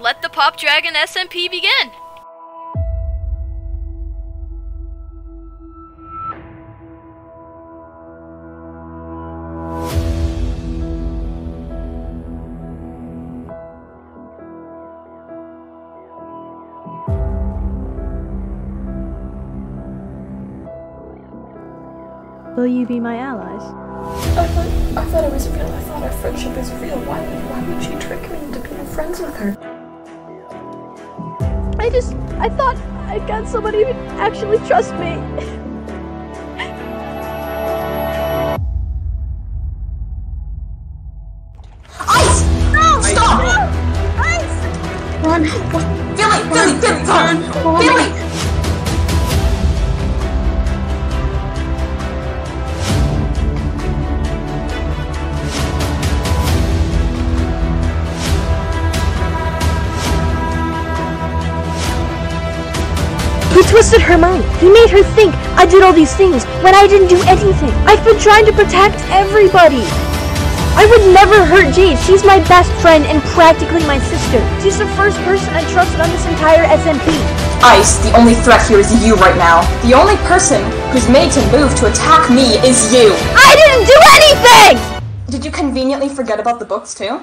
let the Pop Dragon SMP begin. Will you be my allies? I thought, I thought it was real. I thought our friendship is real. Why, why would she trick me into being friends with her? I just, I thought I got somebody who would actually trust me. Ice! No! Stop! Ice! Run! Billy! Billy! Billy! Run! Billy! He twisted her mind. He made her think I did all these things when I didn't do anything. I've been trying to protect everybody. I would never hurt Jade. She's my best friend and practically my sister. She's the first person I trusted on this entire SMP. Ice, the only threat here is you right now. The only person who's made to move to attack me is you. I didn't do anything! Did you conveniently forget about the books too?